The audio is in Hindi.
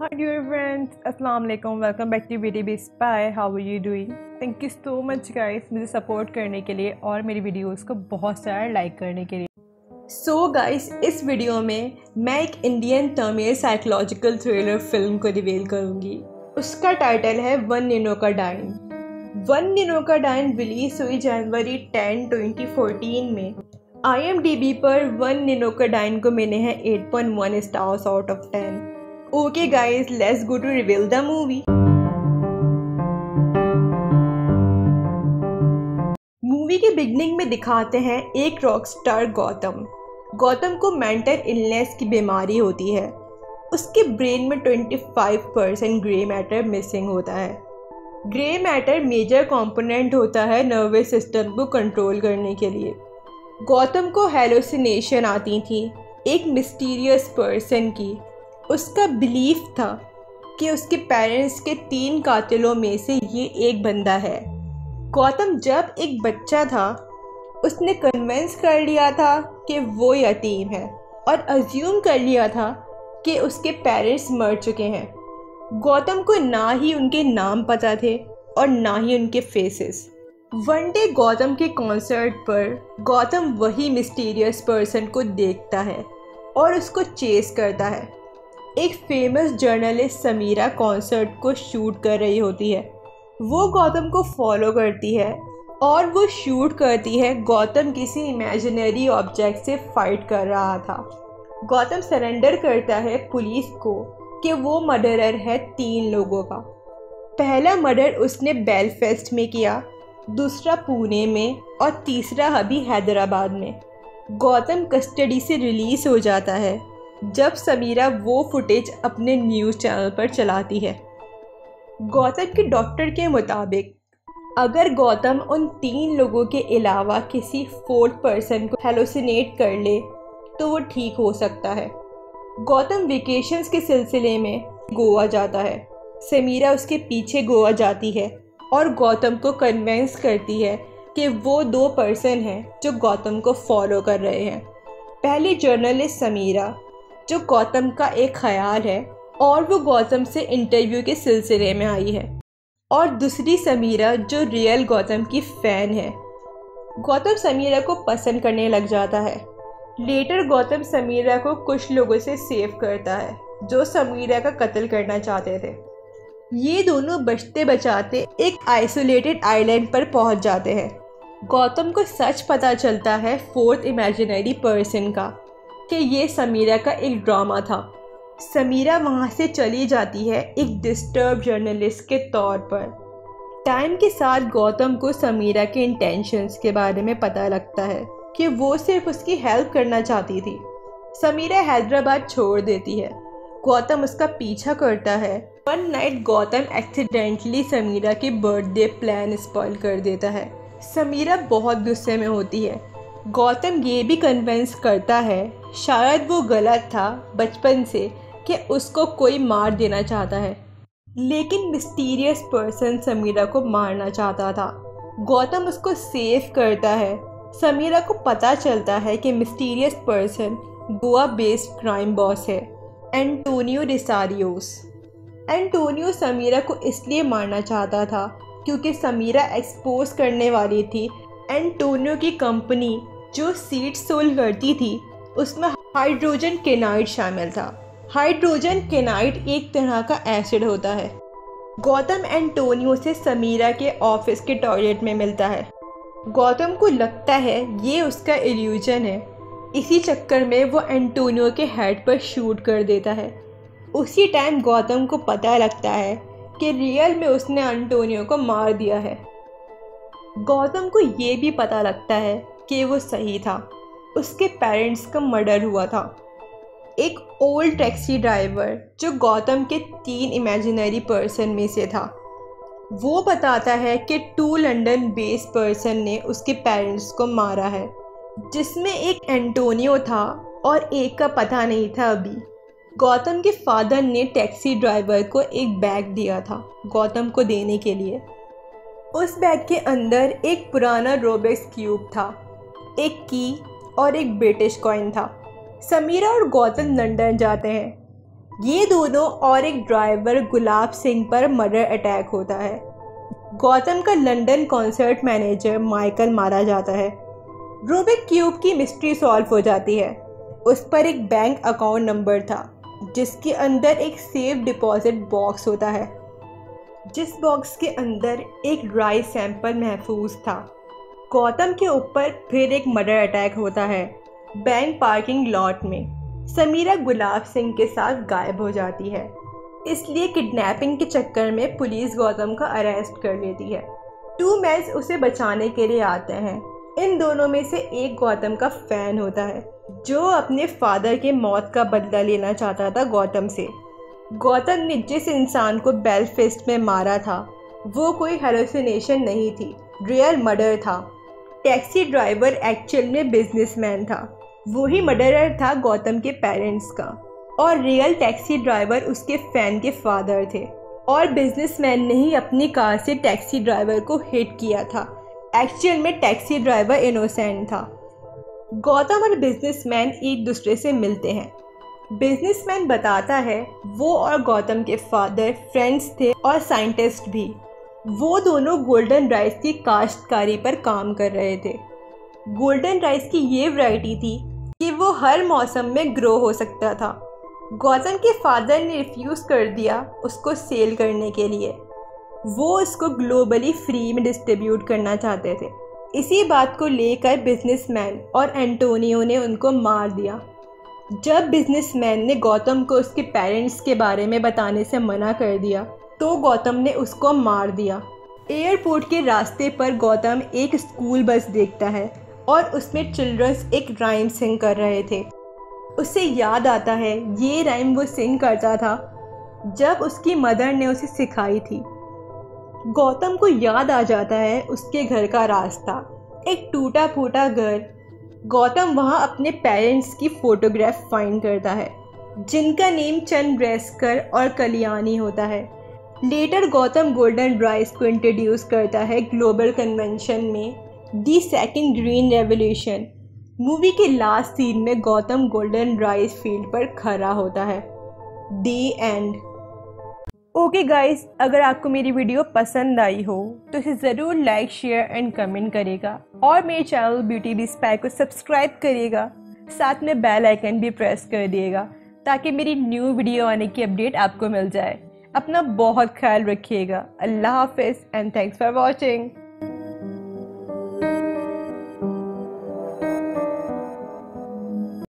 Hi dear friends, अस्सलाम वालेकुम back to B T B spy how are you doing thank you so much guys मुझे सपोर्ट करने के लिए और मेरी वीडियोस को बहुत सारा लाइक करने के लिए। सो so गाइस इस वीडियो में मैं एक Indian Tamil psychological thriller film को रिवील करूँगी। उसका टाइटल है वन निनो का डाइन वन निनो का डाइन रिलीज़ हुई जनवरी 10 2014 में। आईएमडीबी पर वन निनो का डाइन को मिले हैं 8.1 stars out of 10 okay guys let's go to reveal the movie movie के बिगनिंग में दिखाते हैं एक रॉक स्टार गौतम। गौतम को मेंटल इलनेस की बीमारी होती है। उसके ब्रेन में 25 परसेंट ग्रे मैटर मिसिंग होता है। ग्रे मैटर मेजर कंपोनेंट होता है नर्वस सिस्टम को कंट्रोल करने के लिए। गौतम को हेलोसिनेशन आती थी, एक मिस्टीरियस पर्सन की। उसका बिलीफ था कि उसके पेरेंट्स के तीन कातिलों में से ये एक बंदा है। गौतम जब एक बच्चा था, उसने कन्वेंस कर लिया था कि वो यतीम है और अज्यूम कर लिया था कि उसके पेरेंट्स मर चुके हैं। गौतम को ना ही उनके नाम पता थे और ना ही उनके फेसेस वन डे गौतम के कॉन्सर्ट पर गौतम वही मिस्टीरियस पर्सन को देखता है और उसको चेस करता है। एक फ़ेमस जर्नलिस्ट समीरा कॉन्सर्ट को शूट कर रही होती है। वो गौतम को फॉलो करती है और वो शूट करती है गौतम किसी इमेजिनरी ऑब्जेक्ट से फाइट कर रहा था। गौतम सरेंडर करता है पुलिस को कि वो मर्डरर है तीन लोगों का। पहला मर्डर उसने बेलफेस्ट में किया, दूसरा पुणे में और तीसरा अभी हैदराबाद में। गौतम कस्टडी से रिलीज़ हो जाता है। जब समीरा वो फुटेज अपने न्यूज़ चैनल पर चलाती है। गौतम के डॉक्टर के मुताबिक, अगर गौतम उन तीन लोगों के अलावा किसी फोर्थ पर्सन को हेलोसिनेट कर ले तो वो ठीक हो सकता है। गौतम वेकेशंस के सिलसिले में गोवा जाता है। समीरा उसके पीछे गोवा जाती है और गौतम को कन्वेंस करती है कि वो दो पर्सन हैं जो गौतम को फॉलो कर रहे हैं। पहली जर्नलिस्ट समीरा जो गौतम का एक ख्याल है और वो गौतम से इंटरव्यू के सिलसिले में आई है। और दूसरी समीरा जो रियल गौतम की फ़ैन है। गौतम समीरा को पसंद करने लग जाता है। लेटर गौतम समीरा को कुछ लोगों से सेव करता है, जो समीरा का कत्ल करना चाहते थे। ये दोनों बचते बचाते एक आइसोलेटेड आइलैंड पर पहुँच जाते हैं। गौतम को सच पता चलता है फोर्थ इमेजिनरी पर्सन का। कि ये समीरा का एक ड्रामा था। समीरा वहाँ से चली जाती है एक डिस्टर्ब जर्नलिस्ट के तौर पर। टाइम के साथ गौतम को समीरा के इंटेंशंस के बारे में पता लगता है कि वो सिर्फ़ उसकी हेल्प करना चाहती थी। समीरा हैदराबाद छोड़ देती है। गौतम उसका पीछा करता है। One night Gautam accidentally Samira के बर्थडे प्लान स्पॉइल कर देता है। समीरा बहुत गुस्से में होती है। गौतम ये भी कन्विंस करता है, शायद वो गलत था बचपन से, कि उसको कोई मार देना चाहता है। लेकिन मिस्टीरियस पर्सन समीरा को मारना चाहता था। गौतम उसको सेव करता है। समीरा को पता चलता है कि mysterious person Goa based crime boss है एंटोनियो रिसारियोस एंटोनियो समीरा को इसलिए मारना चाहता था, क्योंकि समीरा एक्सपोज करने वाली थी एंटोनियो की कंपनी जो सीड सोल करती थी, उसमें हाइड्रोजन केनाइड शामिल था। हाइड्रोजन केनाइड एक तरह का एसिड होता है। गौतम एंटोनियो से समीरा के ऑफ़िस के टॉयलेट में मिलता है। गौतम को लगता है ये उसका इल्यूजन है। इसी चक्कर में वो एंटोनियो के हेड पर शूट कर देता है। उसी टाइम गौतम को पता लगता है कि रियल में उसने एंटोनियो को मार दिया है। गौतम को ये भी पता लगता है कि वो सही था। उसके पेरेंट्स का मर्डर हुआ था। एक ओल्ड टैक्सी ड्राइवर जो गौतम के तीन इमेजिनरी पर्सन में से था। वो बताता है कि टू लंदन बेस पर्सन ने उसके पेरेंट्स को मारा है, जिसमें एक एंटोनियो था और एक का पता नहीं था अभी। गौतम के फादर ने टैक्सी ड्राइवर को एक बैग दिया था, गौतम को देने के लिए। उस बैग के अंदर एक पुराना रोबेक्स क्यूब था। एक की और एक ब्रिटिश कॉइन था। समीरा और गौतम लंदन जाते हैं। ये दोनों और एक ड्राइवर गुलाब सिंह पर मर्डर अटैक होता है। गौतम का लंदन कॉन्सर्ट मैनेजर माइकल मारा जाता है। रूबिक क्यूब की मिस्ट्री सॉल्व हो जाती है। उस पर एक बैंक अकाउंट नंबर था, जिसके अंदर एक सेफ़ डिपॉजिट बॉक्स होता है। जिस बॉक्स के अंदर एक ड्राई सैंपल महफूज था। गौतम के ऊपर फिर एक मर्डर अटैक होता है, बैंक पार्किंग लॉट में। समीरा गुलाब सिंह के साथ गायब हो जाती है। इसलिए किडनैपिंग के चक्कर में पुलिस गौतम का अरेस्ट कर लेती है। टू मैच उसे बचाने के लिए आते हैं। इन दोनों में से एक गौतम का फ़ैन होता है, जो अपने फादर के मौत का बदला लेना चाहता था गौतम से। गौतम ने जिस इंसान को बेलफिस्ट में मारा था, वो कोई हेलोसिनेशन नहीं थी रियल मर्डर था। टैक्सी ड्राइवर एक्चुअल में बिजनेसमैन था। वही मर्डरर था गौतम के पेरेंट्स का। और रियल टैक्सी ड्राइवर उसके फ़ैन के फादर थे। और बिजनेसमैन ने ही अपनी कार से टैक्सी ड्राइवर को हिट किया था। एक्चुअल में टैक्सी ड्राइवर इनोसेंट था। गौतम और बिजनेसमैन एक दूसरे से मिलते हैं। बिजनेसमैन बताता है, वो और गौतम के फादर फ्रेंड्स थे और साइंटिस्ट भी। वो दोनों गोल्डन राइस की काश्तकारी पर काम कर रहे थे। गोल्डन राइस की ये वैरायटी थी कि वो हर मौसम में ग्रो हो सकता था। गौतम के फादर ने रिफ्यूज़ कर दिया उसको सेल करने के लिए। वो उसको ग्लोबली फ्री में डिस्ट्रीब्यूट करना चाहते थे। इसी बात को लेकर बिजनेसमैन और एंटोनियो ने उनको मार दिया। जब बिजनेसमैन ने गौतम को उसके पेरेंट्स के बारे में बताने से मना कर दिया तो गौतम ने उसको मार दिया। एयरपोर्ट के रास्ते पर गौतम एक स्कूल बस देखता है और उसमें चिल्ड्रंस एक राइम सिंग कर रहे थे। उसे याद आता है, ये राइम वो सिंग करता था, जब उसकी मदर ने उसे सिखाई थी। गौतम को याद आ जाता है उसके घर का रास्ता। एक टूटा फूटा घर। गौतम वहाँ अपने पेरेंट्स की फ़ोटोग्राफ फाइंड करता है, जिनका नेम चंद रेस्कर और कलियानी होता है। लेटर गौतम गोल्डन राइस को इंट्रोड्यूस करता है ग्लोबल कन्वेंशन में the second green revolution movie के लास्ट सीन में गौतम गोल्डन राइस फ़ील्ड पर खड़ा होता है। दी एंड ओके गाइस अगर आपको मेरी वीडियो पसंद आई हो तो इसे ज़रूर लाइक शेयर एंड कमेंट करेगा। और मेरे चैनल ब्यूटी बी स्पाई को सब्सक्राइब करिएगा साथ में बेल आइकन भी प्रेस कर दिएगा ताकि मेरी न्यू वीडियो आने की अपडेट आपको मिल जाए। अपना बहुत ख्याल रखिएगा। अल्लाह हाफिज़ एंड थैंक्स फॉर वॉचिंग